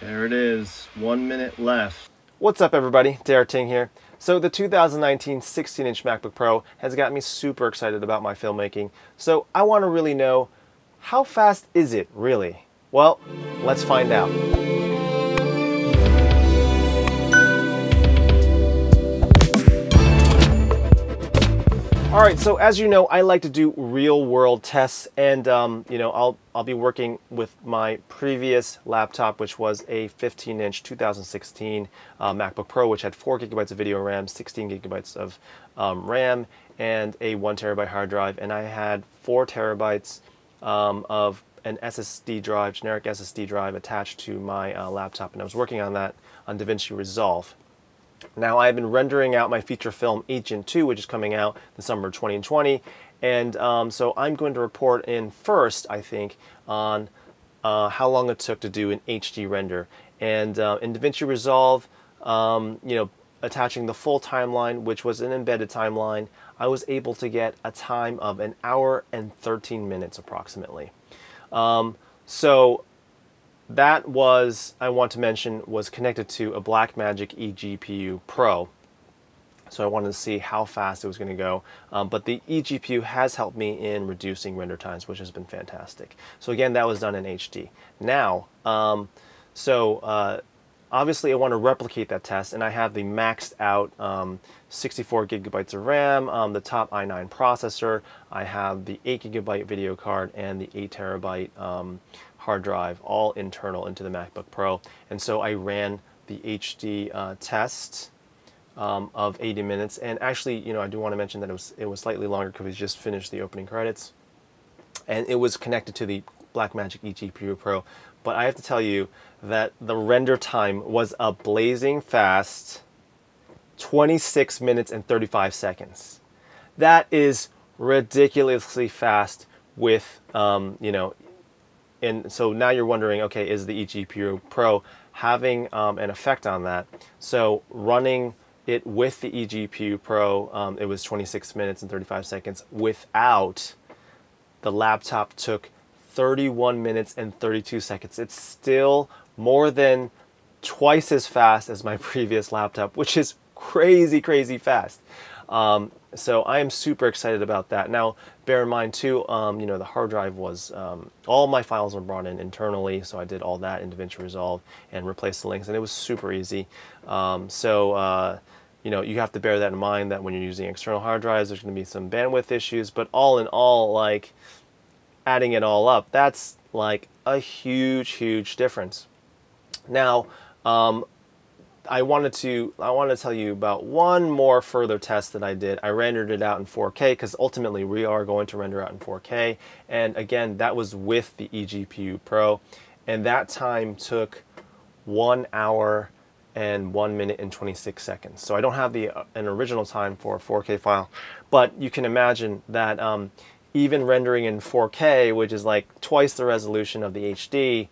There it is, one minute left. What's up everybody, Derek Ting here. So the 2019 16-inch MacBook Pro has got me super excited about my filmmaking. So I want to really know, how fast is it really? Well, let's find out. All right, so as you know, I like to do real world tests and um, you know, I'll, I'll be working with my previous laptop, which was a 15 inch 2016 uh, MacBook Pro, which had four gigabytes of video RAM, 16 gigabytes of um, RAM, and a one terabyte hard drive. And I had four terabytes um, of an SSD drive, generic SSD drive attached to my uh, laptop. And I was working on that on DaVinci Resolve. Now I've been rendering out my feature film Agent 2, which is coming out the summer of 2020. And um, so I'm going to report in first, I think, on uh, how long it took to do an HD render. And uh, in DaVinci Resolve, um, you know, attaching the full timeline, which was an embedded timeline, I was able to get a time of an hour and 13 minutes approximately. Um, so that was, I want to mention, was connected to a Blackmagic eGPU Pro. So I wanted to see how fast it was going to go. Um, but the eGPU has helped me in reducing render times, which has been fantastic. So again, that was done in HD. Now, um, so uh, obviously I want to replicate that test, and I have the maxed out um, 64 gigabytes of RAM, um, the top i9 processor, I have the 8 gigabyte video card, and the 8 terabyte um, hard drive, all internal into the MacBook Pro. And so I ran the HD uh, test um, of 80 minutes. And actually, you know, I do want to mention that it was it was slightly longer because we just finished the opening credits, and it was connected to the Blackmagic eGPU Pro. But I have to tell you that the render time was a blazing fast 26 minutes and 35 seconds. That is ridiculously fast with um, you know and so now you're wondering, okay, is the eGPU Pro having um, an effect on that? So running it with the eGPU Pro, um, it was 26 minutes and 35 seconds. Without, the laptop took 31 minutes and 32 seconds. It's still more than twice as fast as my previous laptop, which is crazy, crazy fast. Um, so I am super excited about that. Now, bear in mind too, um, you know, the hard drive was, um, all my files were brought in internally, so I did all that in DaVinci Resolve and replaced the links, and it was super easy. Um, so, uh, you know, you have to bear that in mind that when you're using external hard drives, there's going to be some bandwidth issues, but all in all, like, adding it all up, that's like a huge, huge difference. Now, um, I wanted to I want to tell you about one more further test that I did. I rendered it out in 4K because ultimately we are going to render out in 4K. And again, that was with the eGPU Pro. And that time took one hour and one minute and 26 seconds. So I don't have the uh, an original time for a 4K file, but you can imagine that um, even rendering in 4K, which is like twice the resolution of the HD,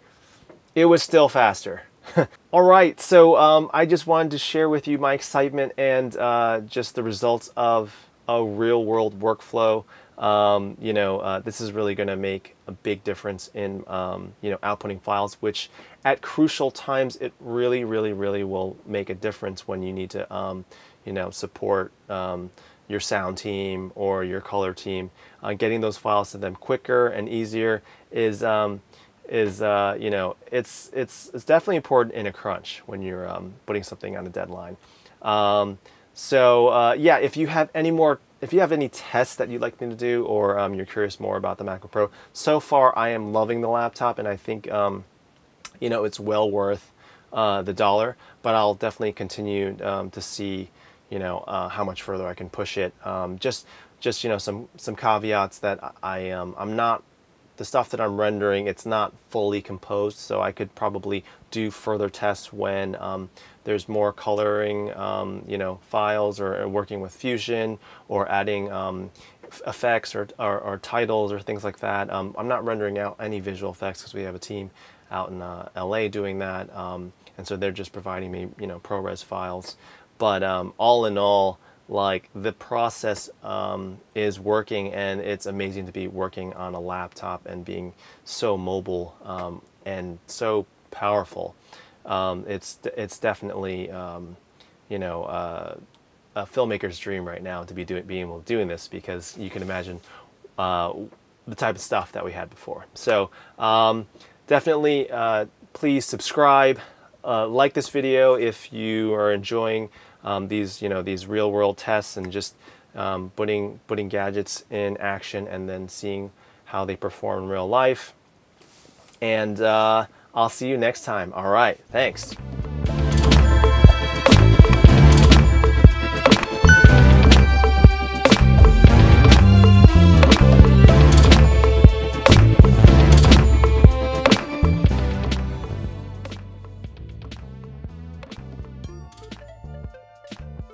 it was still faster. All right, so um, I just wanted to share with you my excitement and uh, just the results of a real world workflow. Um, you know, uh, this is really going to make a big difference in, um, you know, outputting files, which at crucial times, it really, really, really will make a difference when you need to, um, you know, support um, your sound team or your color team. Uh, getting those files to them quicker and easier is, um, is uh, you know it's it's it's definitely important in a crunch when you're um, putting something on a deadline. Um, so uh, yeah, if you have any more, if you have any tests that you'd like me to do, or um, you're curious more about the MacBook Pro, so far I am loving the laptop, and I think um, you know it's well worth uh, the dollar. But I'll definitely continue um, to see you know uh, how much further I can push it. Um, just just you know some some caveats that I um, I'm not the stuff that I'm rendering, it's not fully composed, so I could probably do further tests when um, there's more coloring, um, you know, files or, or, working with Fusion or adding um, effects or, or, or, titles or things like that. Um, I'm not rendering out any visual effects because we have a team out in uh, LA doing that, um, and so they're just providing me, you know, ProRes files. But um, all in all, like the process um, is working and it's amazing to be working on a laptop and being so mobile um, and so powerful um, it's it's definitely um, you know uh, a filmmaker's dream right now to be doing being able doing this because you can imagine uh, the type of stuff that we had before. So um, definitely uh, please subscribe, uh, like this video if you are enjoying um, these you know these real world tests and just um, putting putting gadgets in action and then seeing how they perform in real life. And uh, I'll see you next time. All right, thanks.